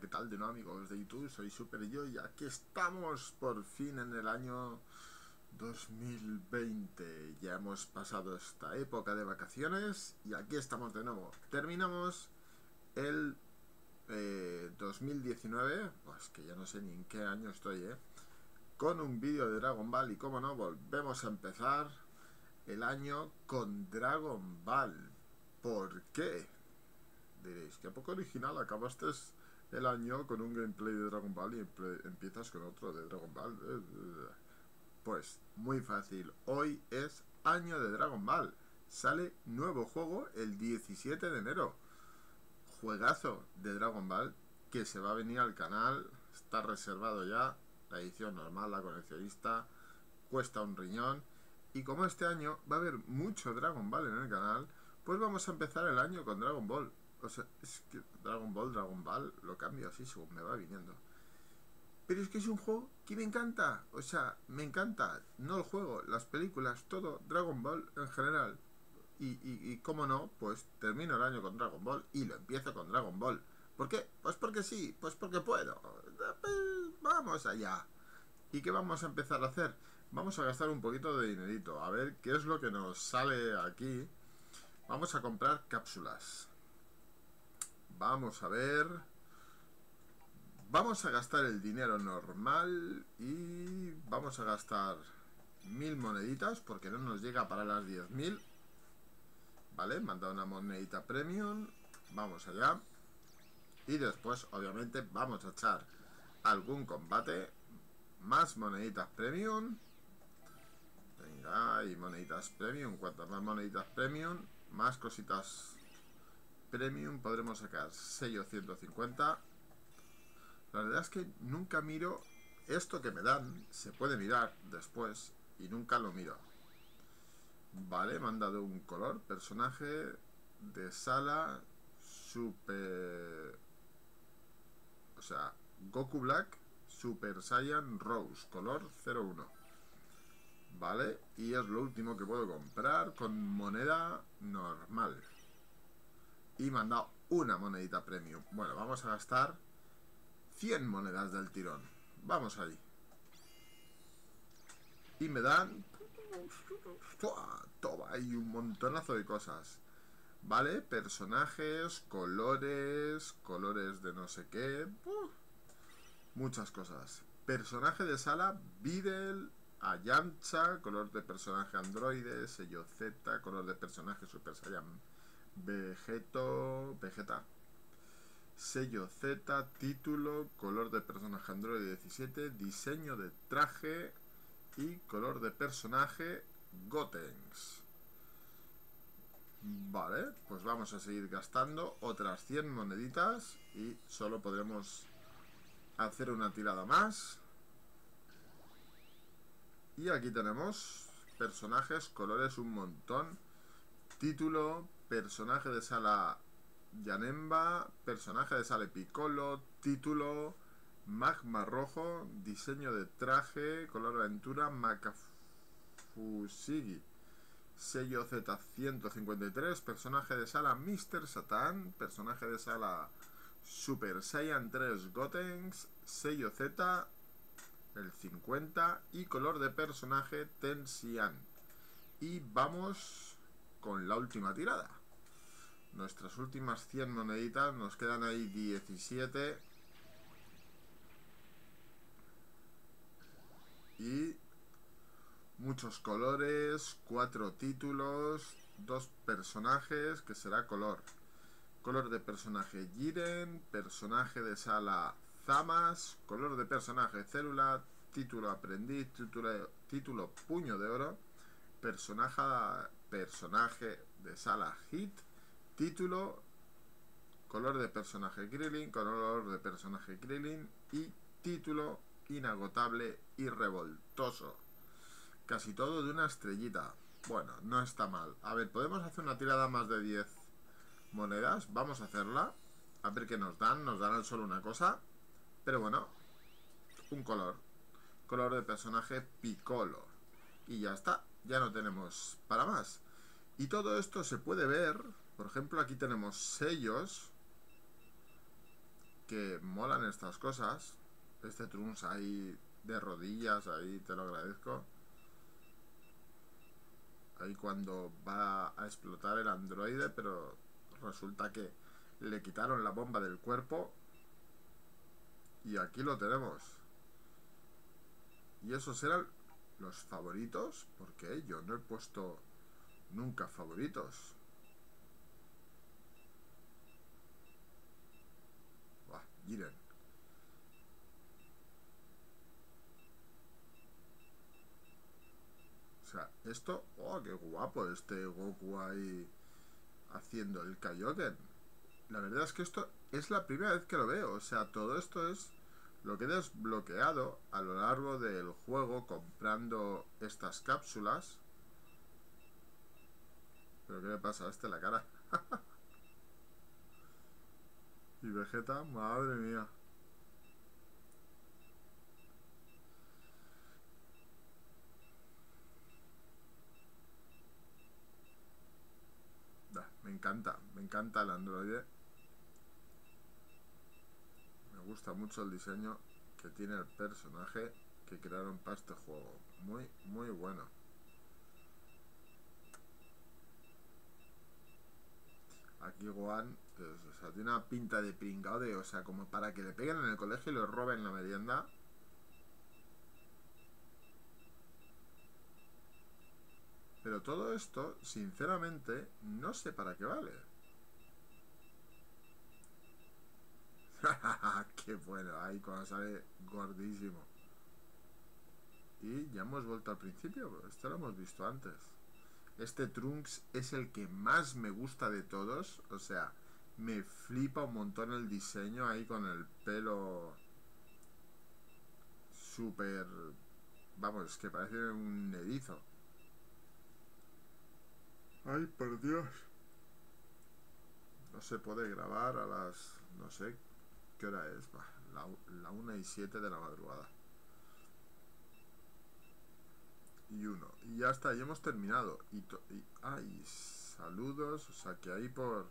¿qué tal de nuevo amigos de YouTube? Soy Super yo y aquí estamos por fin en el año 2020. Ya hemos pasado esta época de vacaciones y aquí estamos de nuevo. Terminamos el 2019, eh, pues que ya no sé ni en qué año estoy, ¿eh? Con un vídeo de Dragon Ball y como no, volvemos a empezar el año con Dragon Ball. ¿Por qué? Diréis, qué poco original, acabaste el año con un gameplay de Dragon Ball y empiezas con otro de Dragon Ball. Pues, muy fácil, hoy es año de Dragon Ball. Sale nuevo juego el 17 de enero. Juegazo de Dragon Ball que se va a venir al canal, está reservado ya, la edición normal, la coleccionista, cuesta un riñón. Y como este año va a haber mucho Dragon Ball en el canal, pues vamos a empezar el año con Dragon Ball. O sea, es que Dragon Ball, Dragon Ball, lo cambio así según me va viniendo. Pero es que es un juego que me encanta. O sea, me encanta. No el juego, las películas, todo. Dragon Ball en general. Y, y, y como no, pues termino el año con Dragon Ball y lo empiezo con Dragon Ball. ¿Por qué? Pues porque sí, pues porque puedo. Vamos allá. ¿Y qué vamos a empezar a hacer? Vamos a gastar un poquito de dinerito. A ver qué es lo que nos sale aquí. Vamos a comprar cápsulas. Vamos a ver. Vamos a gastar el dinero normal y vamos a gastar mil moneditas porque no nos llega para las 10.000. Vale, manda una monedita premium. Vamos allá. Y después, obviamente, vamos a echar algún combate. Más moneditas premium. Venga, y moneditas premium. Cuantas más moneditas premium, más cositas Premium podremos sacar sello 150. La verdad es que nunca miro esto que me dan. Se puede mirar después y nunca lo miro. Vale, me han dado un color. Personaje de sala super... O sea, Goku Black Super Saiyan Rose, color 01. Vale, y es lo último que puedo comprar con moneda normal. Y me han dado una monedita premium. Bueno, vamos a gastar 100 monedas del tirón. Vamos ahí. Y me dan... Toma, hay un montonazo de cosas. ¿Vale? Personajes, colores, colores de no sé qué. muchas cosas. Personaje de sala, Videl, Ayancha, color de personaje androide, sello Z, color de personaje Super Saiyan Vegeto, Vegeta. Sello Z, título, color de personaje Android 17, diseño de traje y color de personaje Gotenks. Vale, pues vamos a seguir gastando otras 100 moneditas y solo podremos hacer una tirada más. Y aquí tenemos personajes, colores un montón. Título, personaje de sala Yanemba, personaje de sala Piccolo, título Magma Rojo, diseño de traje, color aventura, Makafusigi, sello Z153, personaje de sala Mr. Satan, personaje de sala Super Saiyan 3 Gotenks, sello Z, el 50 y color de personaje Tensian. Y vamos con la última tirada. Nuestras últimas 100 moneditas, nos quedan ahí 17. Y muchos colores, cuatro títulos, dos personajes, que será color. Color de personaje Jiren, personaje de sala Zamas, color de personaje Célula, título aprendiz, título, título puño de oro, personaje personaje de sala hit, título, color de personaje Krillin, color de personaje Krillin y título inagotable y revoltoso. Casi todo de una estrellita. Bueno, no está mal. A ver, ¿podemos hacer una tirada más de 10 monedas? Vamos a hacerla. A ver qué nos dan. Nos darán solo una cosa. Pero bueno, un color. Color de personaje Piccolo. Y ya está ya no tenemos para más. Y todo esto se puede ver, por ejemplo aquí tenemos sellos, que molan estas cosas. Este Trunks ahí de rodillas, ahí te lo agradezco. Ahí cuando va a explotar el androide, pero resulta que le quitaron la bomba del cuerpo. Y aquí lo tenemos. Y esos eran los favoritos. porque Yo no he puesto nunca favoritos. O sea, esto... ¡Oh, qué guapo este Goku ahí haciendo el Kaioken! La verdad es que esto es la primera vez que lo veo. O sea, todo esto es lo que he desbloqueado a lo largo del juego comprando estas cápsulas. ¿Pero qué le pasa a este la cara? y Vegeta, madre mía. me encanta, me encanta el androide. Me gusta mucho el diseño que tiene el personaje que crearon para este juego. Muy, muy bueno. Aquí Gohan, pues, o sea, tiene una pinta de pringao de, o sea, como para que le peguen en el colegio y le roben la merienda. Pero todo esto, sinceramente, no sé para qué vale. qué bueno, ahí cuando sale gordísimo. Y ya hemos vuelto al principio, esto lo hemos visto antes. Este Trunks es el que más me gusta de todos. O sea, me flipa un montón el diseño ahí con el pelo súper... Vamos, es que parece un erizo. Ay, por Dios. No se puede grabar a las... no sé qué hora es. La, la 1 y 7 de la madrugada. Y uno. Y ya está, ya hemos terminado. Y, y ay, saludos, o sea que ahí por...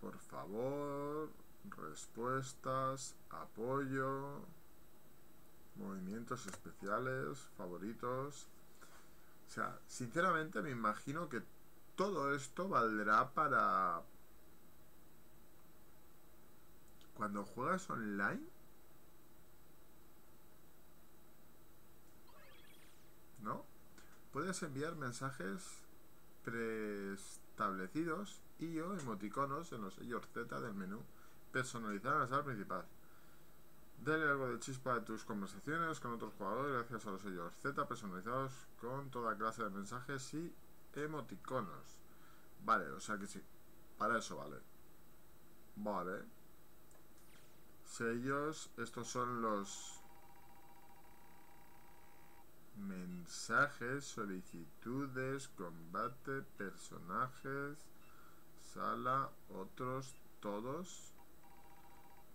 Por favor, respuestas, apoyo, movimientos especiales, favoritos. O sea, sinceramente me imagino que todo esto valdrá para... Cuando juegas online ¿no? Puedes enviar mensajes preestablecidos y o emoticonos en los sellos Z del menú, personalizar la sala principal. Dale algo de chispa a tus conversaciones con otros jugadores gracias a los sellos Z personalizados con toda clase de mensajes y emoticonos. Vale, o sea que sí, para eso vale. Vale. Sellos, estos son los mensajes, solicitudes, combate, personajes, sala, otros, todos.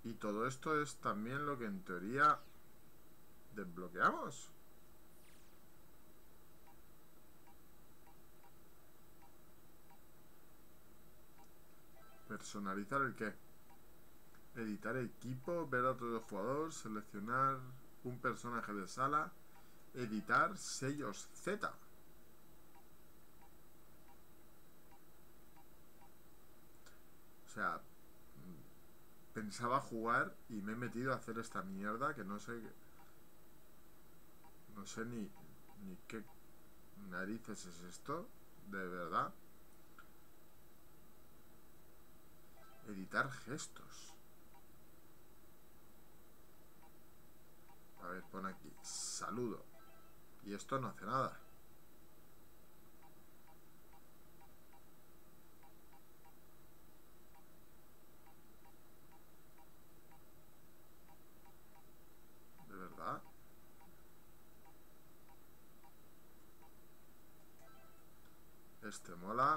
Y todo esto es también lo que en teoría desbloqueamos. Personalizar el qué? Editar equipo, ver a otro jugador, seleccionar un personaje de sala editar sellos Z. O sea, pensaba jugar y me he metido a hacer esta mierda que no sé no sé ni ni qué narices es esto de verdad. Editar gestos. A ver pon aquí saludo y esto no hace nada. ¿De verdad? Este mola.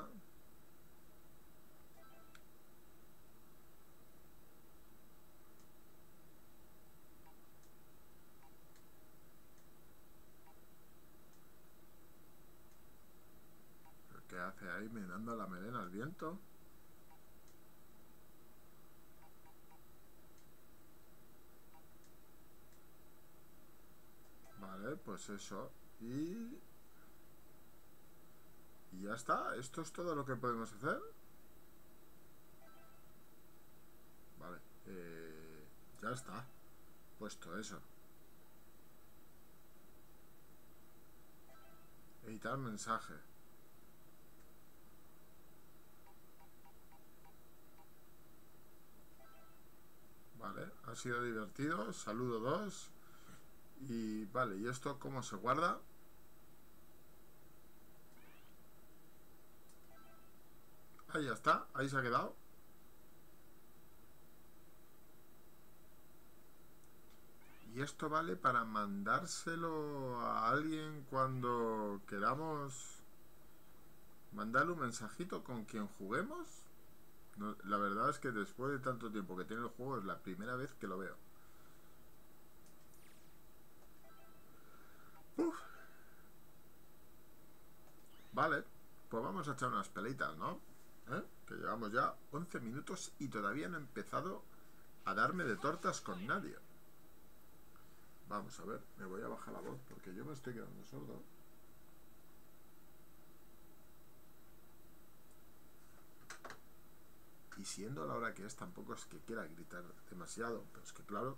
la melena al viento. Vale, pues eso. Y... Y ya está. Esto es todo lo que podemos hacer. Vale. Eh, ya está. Puesto eso. Editar mensaje. Ha sido divertido. Saludo 2. Y vale, ¿y esto cómo se guarda? Ahí ya está, ahí se ha quedado. Y esto vale para mandárselo a alguien cuando queramos mandarle un mensajito con quien juguemos. La verdad es que después de tanto tiempo que tiene el juego es la primera vez que lo veo. Vale, pues vamos a echar unas pelitas, ¿no? ¿Eh? Que llevamos ya 11 minutos y todavía no he empezado a darme de tortas con nadie. Vamos a ver, me voy a bajar la voz porque yo me estoy quedando sordo. Y siendo la hora que es, tampoco es que quiera gritar demasiado, pero es que claro,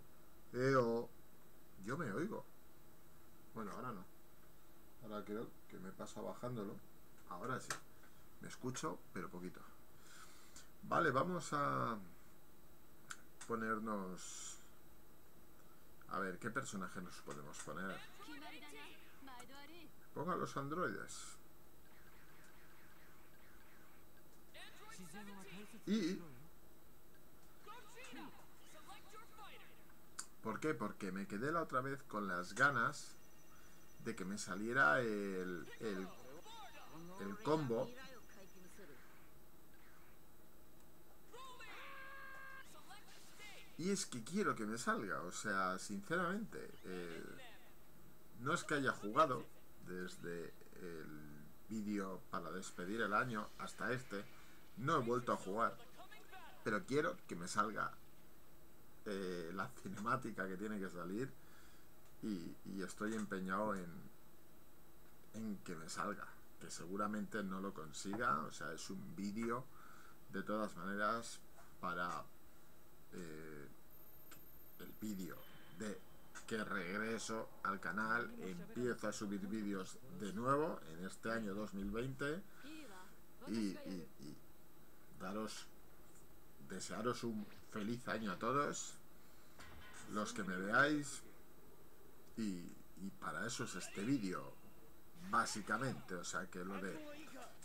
yo me oigo. Bueno, ahora no. Ahora creo que me pasa bajándolo. Ahora sí. Me escucho, pero poquito. Vale, vamos a ponernos... A ver, ¿qué personaje nos podemos poner? Ponga los androides. Y... ¿Por qué? Porque me quedé la otra vez con las ganas de que me saliera el, el, combo y es que quiero que me salga o sea sinceramente eh, no es que haya jugado desde el vídeo para despedir el año hasta este no he vuelto a jugar pero quiero que me salga eh, la cinemática que tiene que salir y, estoy empeñado en, en que me salga, que seguramente no lo consiga, o sea, es un vídeo de todas maneras para eh, el vídeo de que regreso al canal, empiezo a subir vídeos de nuevo en este año 2020 y, daros, desearos un feliz año a todos, los que me veáis, y, para eso es este vídeo, básicamente. O sea, que lo de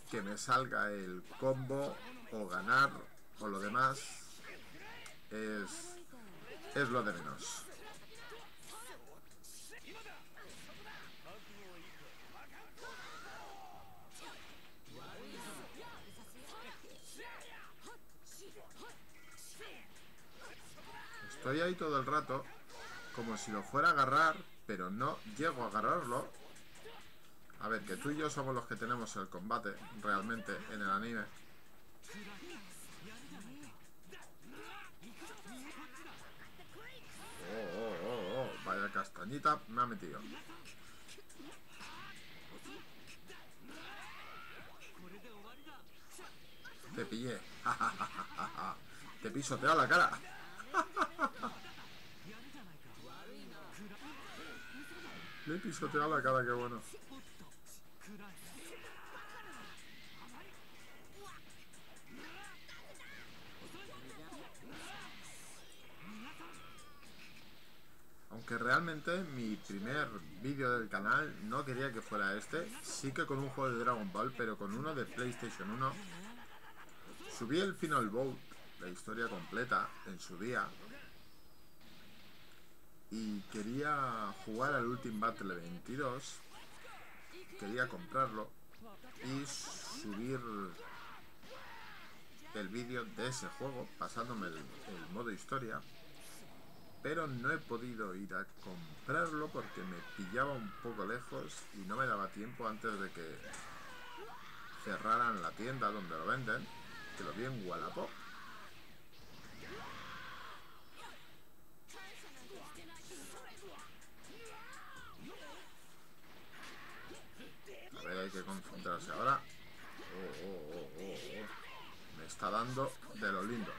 que me salga el combo o ganar o lo demás es, es lo de menos. Estoy ahí todo el rato como si lo fuera a agarrar pero no llego a agarrarlo. A ver, que tú y yo somos los que tenemos el combate realmente en el anime. Oh, oh, oh, oh. Vaya castañita me ha metido. Te pillé. Te pisoteo la cara. Le he pisoteado la cara, qué bueno. Aunque realmente mi primer vídeo del canal no quería que fuera este, sí que con un juego de Dragon Ball, pero con uno de PlayStation 1. Subí el Final Boat, la historia completa, en su día, y quería jugar al Ultimate Battle 22 quería comprarlo y subir el vídeo de ese juego pasándome el, modo historia pero no he podido ir a comprarlo porque me pillaba un poco lejos y no me daba tiempo antes de que cerraran la tienda donde lo venden que lo vi en Wallapop hay que concentrarse ahora. Oh oh, oh, oh, oh, Me está dando de lo lindo.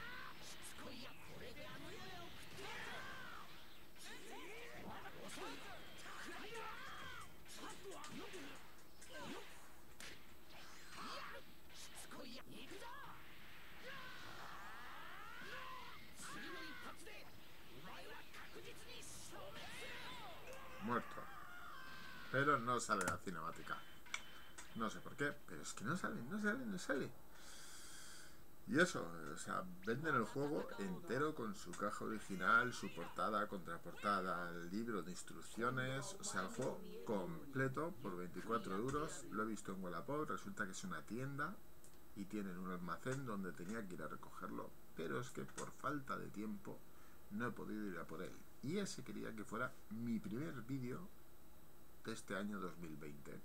Muerto. Pero no sale la cinemática. No sé por qué, pero es que no sale, no sale, no sale. Y eso, o sea, venden el juego entero con su caja original, su portada, contraportada, el libro de instrucciones, o sea, el juego completo por 24 euros. Lo he visto en Wallapop, resulta que es una tienda y tienen un almacén donde tenía que ir a recogerlo, pero es que por falta de tiempo no he podido ir a por él. Y ese quería que fuera mi primer vídeo de este año 2020,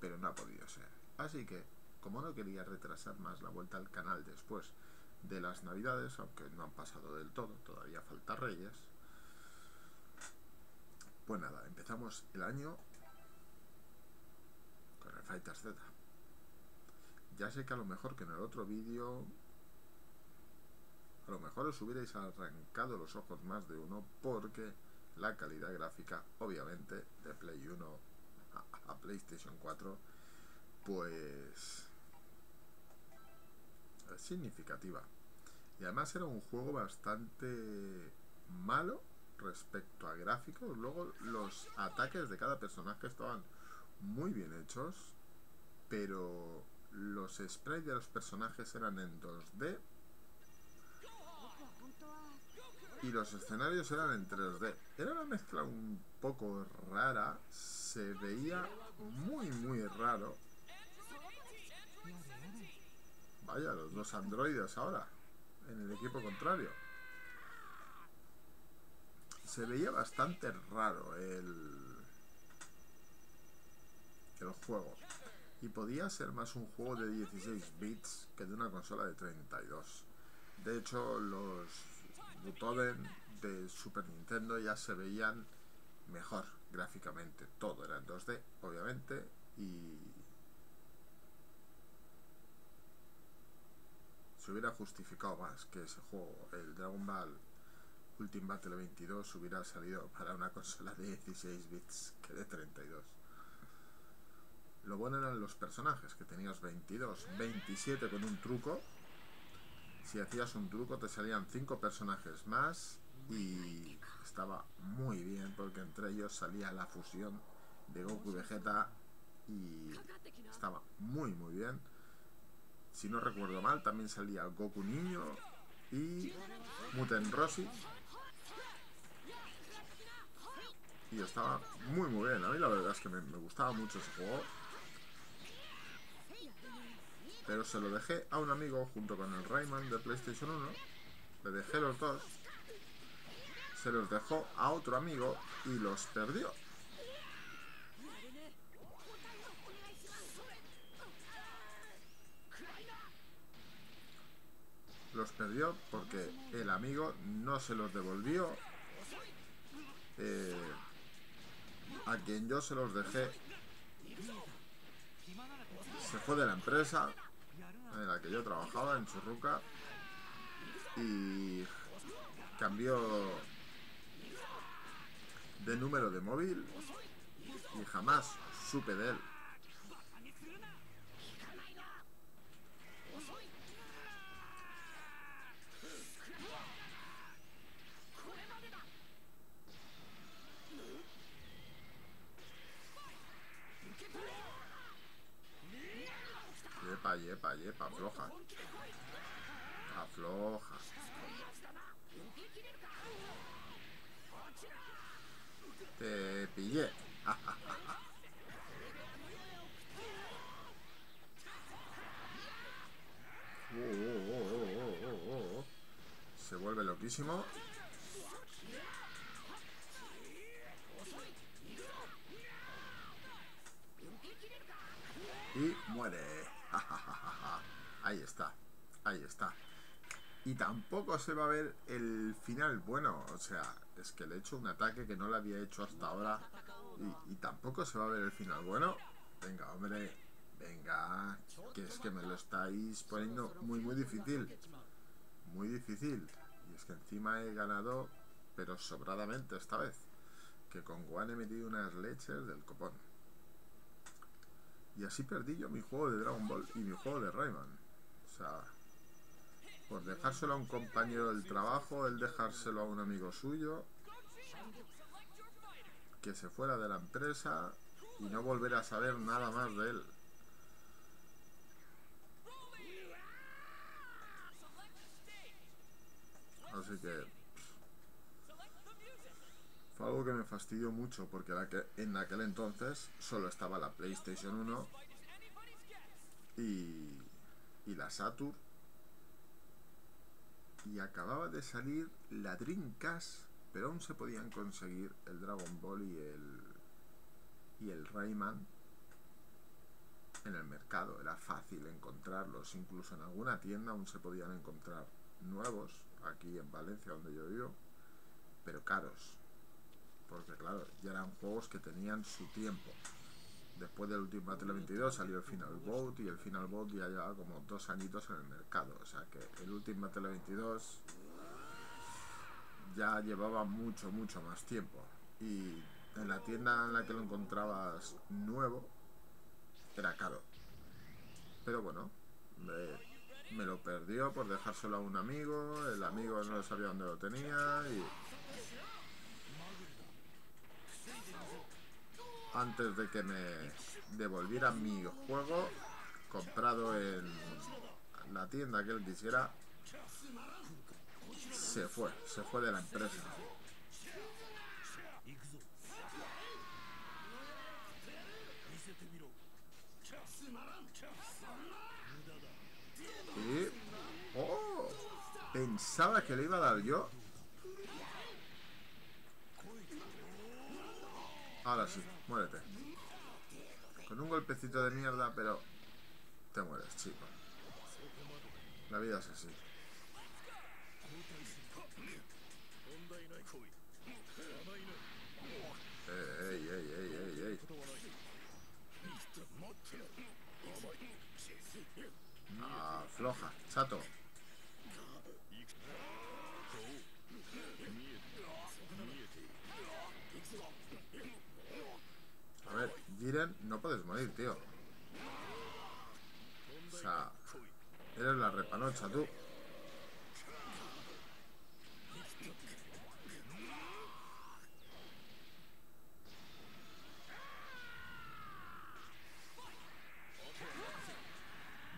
pero no ha podido ser. Así que como no quería retrasar más la vuelta al canal después de las navidades, aunque no han pasado del todo, todavía falta Reyes, pues nada, empezamos el año con el Fighters Z. Ya sé que a lo mejor que en el otro vídeo a lo mejor os hubierais arrancado los ojos más de uno porque la calidad gráfica, obviamente, de Play 1 a, PlayStation 4, pues significativa. Y además era un juego bastante malo respecto a gráficos. Luego los ataques de cada personaje estaban muy bien hechos, pero los sprites de los personajes eran en 2D y los escenarios eran en 3D. Era una mezcla un poco rara, se veía muy muy raro Vaya, los dos androides ahora, en el equipo contrario. Se veía bastante raro el, el juego. Y podía ser más un juego de 16 bits que de una consola de 32. De hecho, los Butoden de Super Nintendo ya se veían mejor gráficamente. Todo era en 2D, obviamente, y se hubiera justificado más que ese juego, el Dragon Ball Ultimate Battle 22, hubiera salido para una consola de 16 bits que de 32. Lo bueno eran los personajes, que tenías 22, 27 con un truco. Si hacías un truco te salían 5 personajes más y estaba muy bien porque entre ellos salía la fusión de Goku y Vegeta y estaba muy muy bien si no recuerdo mal, también salía Goku Niño y Muten Rossi. Y estaba muy muy bien, a mí la verdad es que me, gustaba mucho ese juego. Pero se lo dejé a un amigo junto con el Rayman de PlayStation 1. Le dejé los dos. Se los dejó a otro amigo y los perdió. los perdió porque el amigo no se los devolvió. Eh, a quien yo se los dejé se fue de la empresa que yo trabajaba en Churruca y cambió de número de móvil y jamás supe de él. Afloja. Afloja. Te pillé. Se vuelve loquísimo. Y muere. ahí está, ahí está. Y tampoco se va a ver el final bueno, o sea, es que le he hecho un ataque que no le había hecho hasta ahora y, tampoco se va a ver el final bueno. Venga, hombre, venga, que es que me lo estáis poniendo muy, muy difícil. muy difícil. Y es que encima he ganado, pero sobradamente esta vez. Que con Guan he metido unas leches del copón. Y así perdí yo mi juego de Dragon Ball y mi juego de Rayman. O sea, por dejárselo a un compañero del trabajo, el dejárselo a un amigo suyo, que se fuera de la empresa y no volver a saber nada más de él. Así que fue algo que me fastidió mucho porque en aquel entonces solo estaba la PlayStation 1 y, y la Saturn y acababa de salir la Dreamcast pero aún se podían conseguir el Dragon Ball y el y el Rayman en el mercado. Era fácil encontrarlos. Incluso en alguna tienda aún se podían encontrar nuevos aquí en Valencia donde yo vivo pero caros. Porque claro, ya eran juegos que tenían su tiempo. Después del último Battle 22 salió el Final Boat y el Final Boat ya llevaba como dos añitos en el mercado. O sea que el último Battle 22 ya llevaba mucho, mucho más tiempo. Y en la tienda en la que lo encontrabas nuevo era caro. Pero bueno, me, me lo perdió por dejárselo a un amigo, el amigo no sabía dónde lo tenía y antes de que me devolvieran mi juego comprado en la tienda que él quisiera se fue, se fue de la empresa. Y oh pensaba que le iba a dar yo. Ahora sí Muérete. Con un golpecito de mierda, pero te mueres, chico. La vida es así. Ey, ey, ey, ey, ey. Ah, floja, chato. Tío. O sea, eres la repanocha, tú.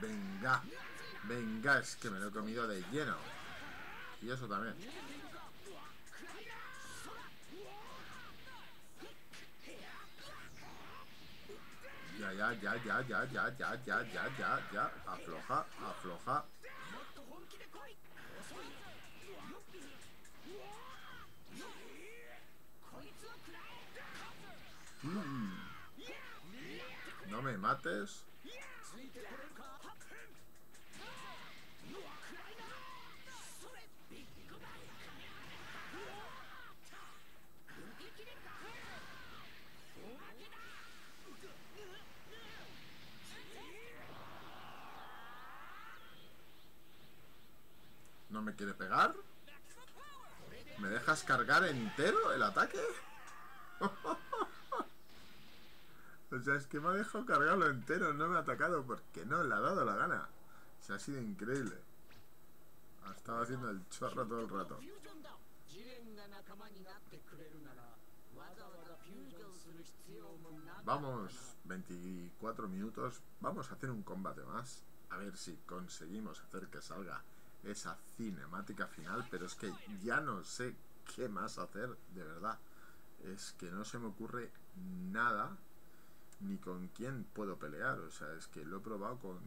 Venga, venga, es que me lo he comido de lleno. Y eso también. Ya, ya, ya, ya, ya, ya, ya, ya, ya, ya, afloja, afloja. Mm. No me mates. Quiere pegar? ¿Me dejas cargar entero el ataque? o sea, es que me ha dejado cargarlo entero, no me ha atacado porque no le ha dado la gana. Se ha sido increíble. Ha estado haciendo el chorro todo el rato. Vamos, 24 minutos. Vamos a hacer un combate más. A ver si conseguimos hacer que salga esa cinemática final, pero es que ya no sé qué más hacer, de verdad. Es que no se me ocurre nada ni con quién puedo pelear. O sea, es que lo he probado con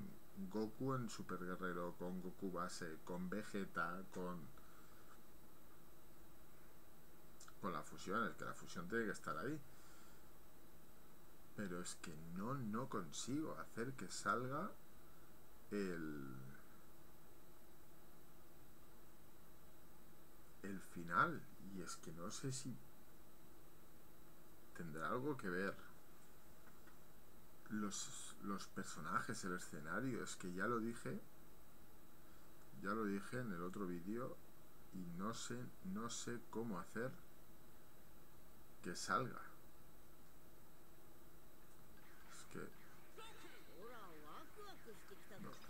Goku en Super Guerrero, con Goku base, con Vegeta, con. con la fusión, es que la fusión tiene que estar ahí. Pero es que no, no consigo hacer que salga el el final. Y es que no sé si tendrá algo que ver los, los personajes, el escenario. Es que ya lo dije. ya lo dije en el otro vídeo y no sé, no sé cómo hacer que salga. Es que...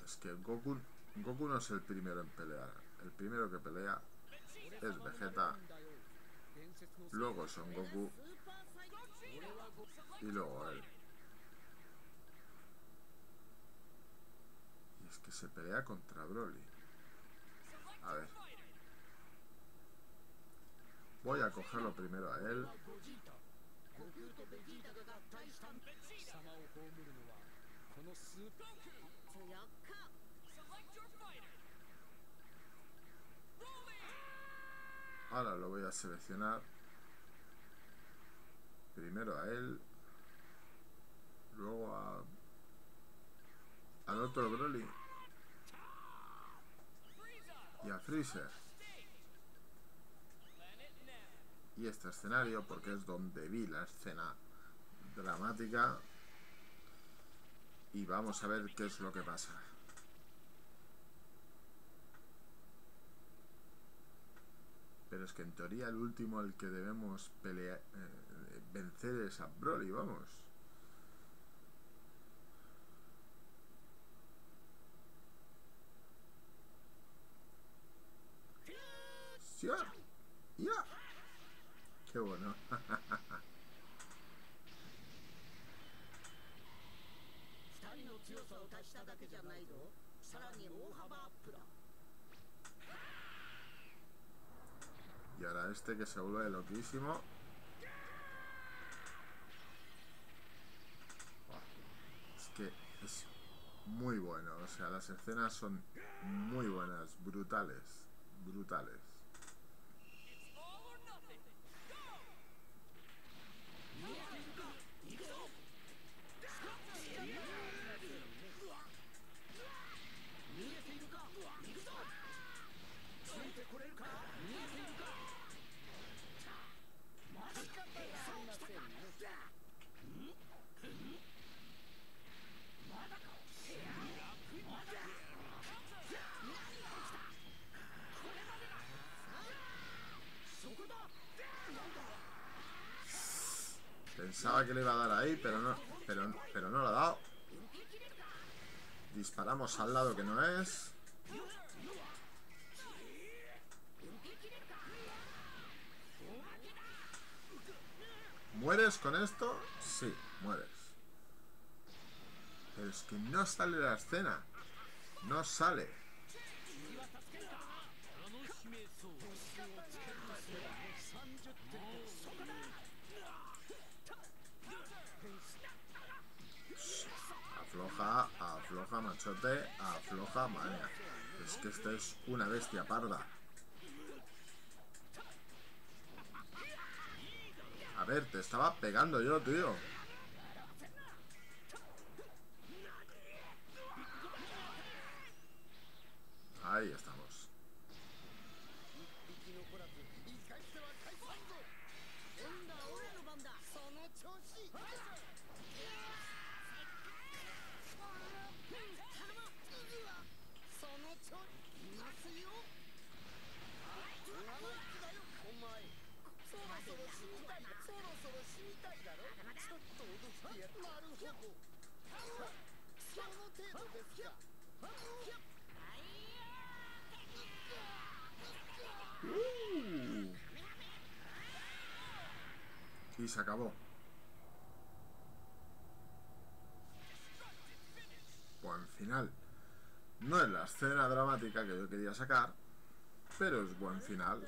Es que Goku, Goku no es el primero en pelear. El primero que pelea es Vegeta, luego Son Goku y luego él. Y es que se pelea contra Broly. A ver. Voy a cogerlo primero a él. Ahora lo voy a seleccionar. Primero a él. Luego a... Al otro Broly. Y a Freezer. Y este escenario, porque es donde vi la escena dramática. Y vamos a ver qué es lo que pasa. Pero es que en teoría el último al que debemos pelear, eh, vencer es a Broly, vamos. ¡Ya! ¡Ya! ¡Qué bueno! Y ahora este que se vuelve loquísimo. Es que es muy bueno. O sea, las escenas son muy buenas, brutales, brutales. Pensaba que le iba a dar ahí, pero no, pero, pero no lo ha dado. Disparamos al lado que no es. ¿Mueres con esto? Sí, mueres. Pero es que no sale la escena. No sale. Afloja, machote, afloja, mania. Es que esta es una bestia parda. A ver, te estaba pegando yo, tío. Ahí estamos. Y se acabó. Buen final. No es la escena dramática que yo quería sacar, pero es buen final.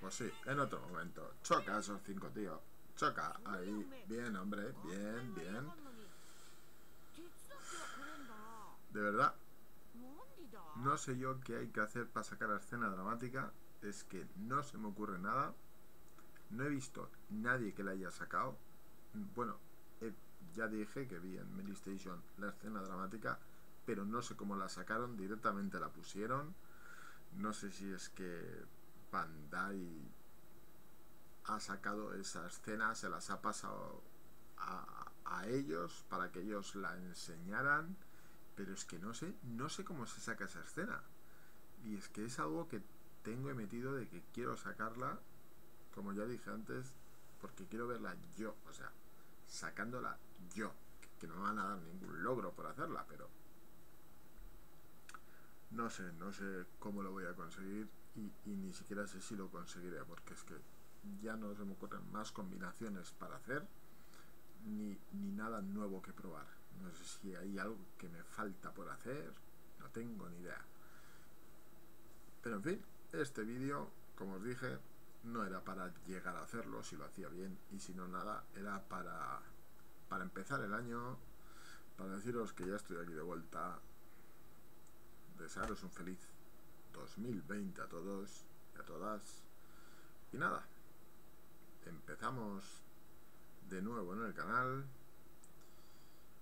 Pues sí, en otro momento. Choca esos cinco tíos. Choca. Ahí. Bien, hombre. Bien, bien. De verdad. No sé yo qué hay que hacer para sacar la escena dramática. Es que no se me ocurre nada. No he visto nadie que la haya sacado. Bueno, ya dije que vi en Medistation la escena dramática, pero no sé cómo la sacaron. Directamente la pusieron. No sé si es que Bandai ha sacado esa escena, se las ha pasado a, ellos para que ellos la enseñaran, pero es que no sé, no sé cómo se saca esa escena. Y es que es algo que tengo metido de que quiero sacarla, como ya dije antes, porque quiero verla yo, o sea, sacándola yo, que no me van a dar ningún logro por hacerla, pero no sé, no sé cómo lo voy a conseguir y, ni siquiera sé si lo conseguiré, porque es que ya no se me ocurren más combinaciones para hacer, ni, ni nada nuevo que probar. No sé si hay algo que me falta por hacer, no tengo ni idea. Pero en fin, este vídeo, como os dije, no era para llegar a hacerlo, si lo hacía bien, y si no nada, era para, para empezar el año, para deciros que ya estoy aquí de vuelta, desearos un feliz 2020 a todos y a todas. Y nada, empezamos de nuevo en el canal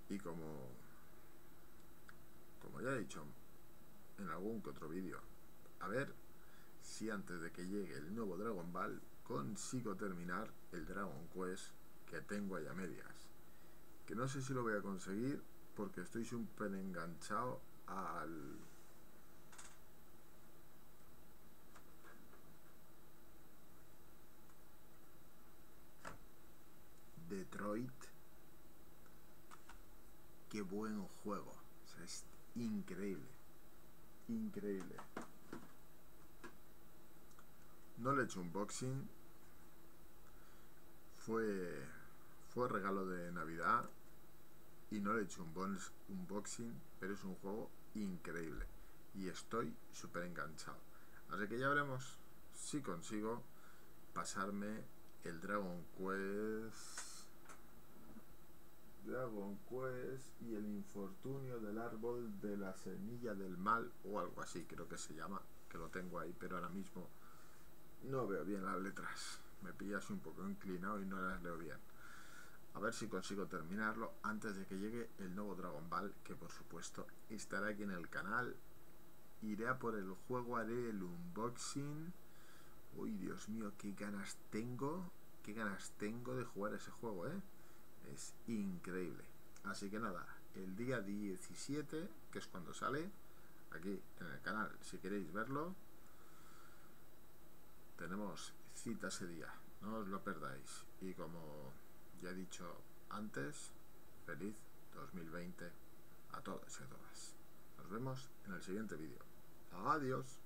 y como, como ya he dicho en algún que otro vídeo, a ver si antes de que llegue el nuevo Dragon Ball consigo terminar el Dragon Quest que tengo ahí a medias. Que no sé si lo voy a conseguir porque estoy súper enganchado al Detroit. Qué buen juego. es increíble. Increíble. No le he hecho unboxing. Fue, fue regalo de Navidad. Y no le he hecho un unboxing. Pero es un juego increíble. Y estoy súper enganchado. Así que ya veremos si consigo pasarme el Dragon Quest Dragon Quest y el infortunio del árbol de la semilla del mal o algo así creo que se llama, que lo tengo ahí, pero ahora mismo no veo bien las letras. Me pillas un poco inclinado y no las leo bien. A ver si consigo terminarlo antes de que llegue el nuevo Dragon Ball, que por supuesto estará aquí en el canal. Iré a por el juego, haré el unboxing. Uy, Dios mío, qué ganas tengo, qué ganas tengo de jugar ese juego, ¿eh? Es increíble. Así que nada, el día 17, que es cuando sale, aquí en el canal, si queréis verlo, tenemos cita ese día, no os lo perdáis. Y como ya he dicho antes, feliz 2020 a todos y a todas. Nos vemos en el siguiente vídeo. Adiós.